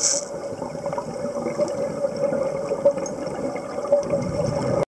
you